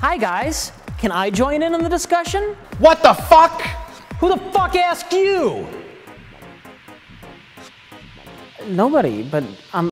Hi guys, can I join in on the discussion? What the fuck? Who the fuck asked you? Nobody, but I'm